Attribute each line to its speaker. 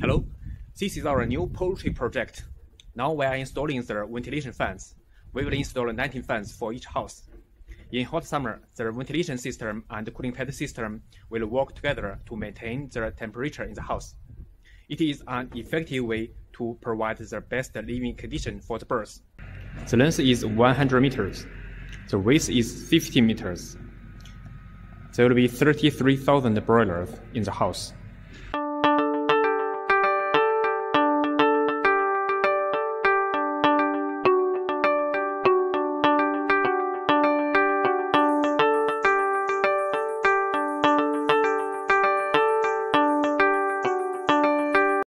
Speaker 1: Hello, this is our new poultry project. Now we are installing the ventilation fans. We will install 19 fans for each house. In hot summer, the ventilation system and cooling pad system will work together to maintain the temperature in the house. It is an effective way to provide the best living condition for the birds. The length is 100 meters. The width is 50 meters. There will be 33,000 broilers in the house.